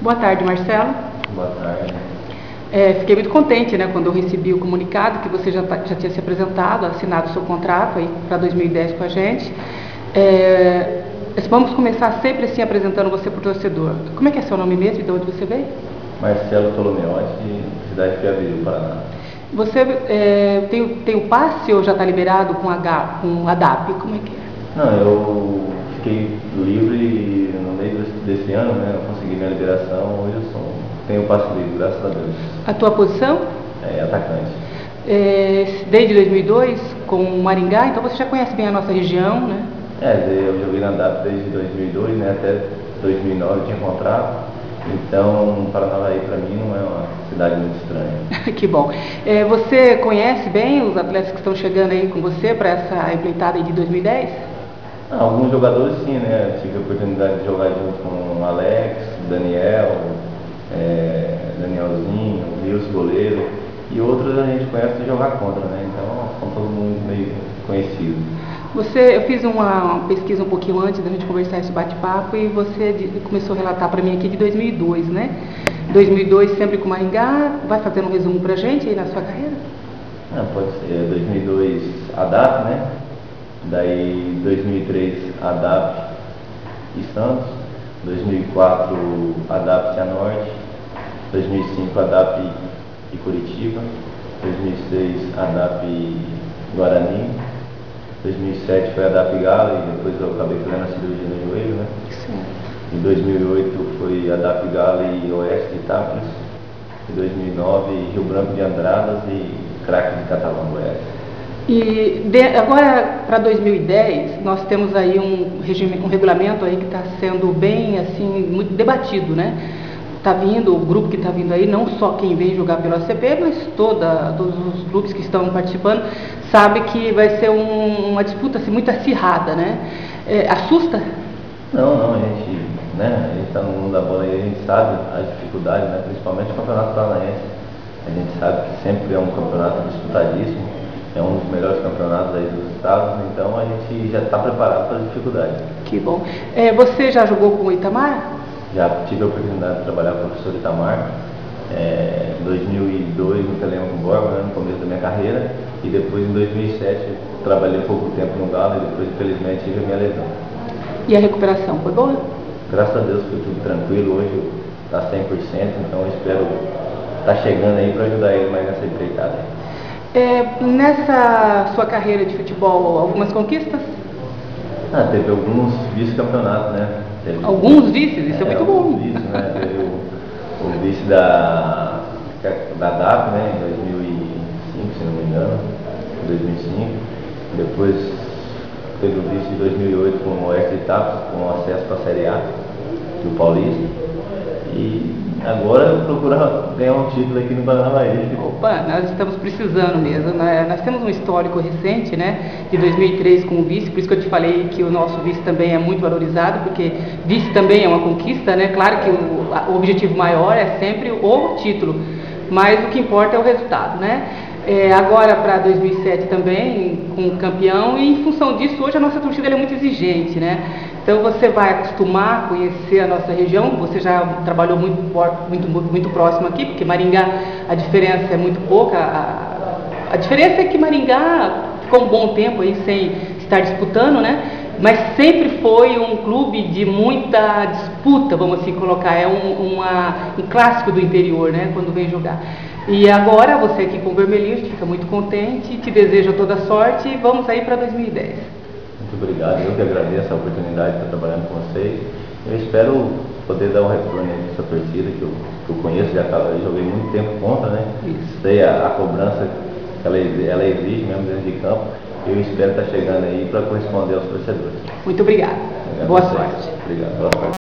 Boa tarde, Marcelo. Boa tarde. É, fiquei muito contente né, quando eu recebi o comunicado que você já, tá, já tinha se apresentado, assinado o seu contrato para 2010 com a gente. É, vamos começar sempre assim apresentando você para o torcedor. Como é que é seu nome mesmo e de onde você veio? Marcelo Tolomeotti, cidade de Piaveiro, Paraná. Você é, tem, tem o passe ou já está liberado com, H, com a DAP? Como é que é? Não, eu fiquei livre no meio desse ano, né? Eu consegui minha liberação, hoje eu sou, tenho o passe livre, graças a Deus. A tua posição? É, atacante. É, desde 2002 com o Maringá, então você já conhece bem a nossa região, né? É, eu joguei na DAP desde 2002, né? Até 2009 eu tinha contrato. Então, Paranavaí para mim não é uma cidade muito estranha. que bom. É, você conhece bem os atletas que estão chegando aí com você para essa empreitada de 2010? Ah, alguns jogadores sim, né? tive a oportunidade de jogar junto com o Alex, Daniel, é, Danielzinho, o Wilson Goleiro, e outros a gente conhece de jogar contra, né? Então são todo mundo meio conhecidos. Você, eu fiz uma pesquisa um pouquinho antes da gente conversar esse bate-papo e você começou a relatar para mim aqui de 2002, né? 2002 sempre com Maringá, vai fazendo um resumo para a gente aí na sua carreira? Ah, pode ser, 2002 ADAP, né? Daí 2003 ADAP e Santos, 2004 ADAP Cianorte, 2005 ADAP e Curitiba, 2006 ADAP Guarani, 2007 foi a DAP Gala e depois eu acabei fazendo a cirurgia no joelho, né? Sim. Em 2008 foi a DAP Gala e Oeste de Itápolis. Em 2009 Rio Branco de Andradas e Craque de Catalão Goiás. E de, agora para 2010 nós temos aí um, regime, um regulamento aí que está sendo bem assim muito debatido, né? Está vindo, o grupo que está vindo aí, não só quem vem jogar pelo ACP, mas toda, todos os grupos que estão participando, sabe que vai ser um, uma disputa assim, muito acirrada, né? É, assusta? Não, não, a gente né, está no mundo da bola e a gente sabe as dificuldades, né, principalmente o Campeonato Paranaense. A gente sabe que sempre é um campeonato disputadíssimo, é um dos melhores campeonatos aí dos estados, então a gente já está preparado para as dificuldades. Que bom. É, você já jogou com o Itamar? Já tive a oportunidade de trabalhar com o professor Itamar, é, em 2002 no Telemaco Borba, né, no começo da minha carreira, e depois em 2007 trabalhei pouco tempo no Galo e depois infelizmente tive a minha lesão. E a recuperação foi boa? Graças a Deus foi tudo tranquilo, hoje está 100%, então eu espero estar tá chegando aí para ajudar ele mais nessa empreitada. É, nessa sua carreira de futebol, algumas conquistas? Ah, teve alguns vice-campeonatos, né? Teve, alguns vices, isso é, é muito bom. Vice, né? Teve o, o, vice da, da DAP, né, em 2005, se não me engano, 2005. Depois teve o vice de 2008 com o Oeste Etapas, com acesso para a Série A do Paulista. E agora procurar ganhar um título aqui no Paranavaí. Opa, nós estamos precisando mesmo. Né? Nós temos um histórico recente, né, de 2003 com o vice, por isso que eu te falei que o nosso vice também é muito valorizado, porque vice também é uma conquista, né? Claro que o, objetivo maior é sempre o título, mas o que importa é o resultado, né? É, agora para 2007 também, com o campeão, e em função disso, hoje a nossa torcida é muito exigente, né? Então você vai acostumar a conhecer a nossa região, você já trabalhou muito, muito, muito, muito próximo aqui, porque Maringá a diferença é muito pouca. A, a diferença é que Maringá ficou um bom tempo aí sem estar disputando, né? Mas sempre foi um clube de muita disputa, vamos assim colocar, é um, uma, um clássico do interior, né? Quando vem jogar. E agora você aqui com o Vermelhinho, fica muito contente, te desejo toda sorte e vamos aí para 2010. Muito obrigado, eu que agradeço a oportunidade de estar trabalhando com vocês. Eu espero poder dar um retorno nessa torcida que eu, que eu conheço, já eu joguei muito tempo contra, né? Isso. Sei a, a cobrança que ela, ela exige mesmo dentro de campo. Eu espero estar chegando aí para corresponder aos torcedores. Muito obrigado. Boa sorte. Obrigado. Boa sorte.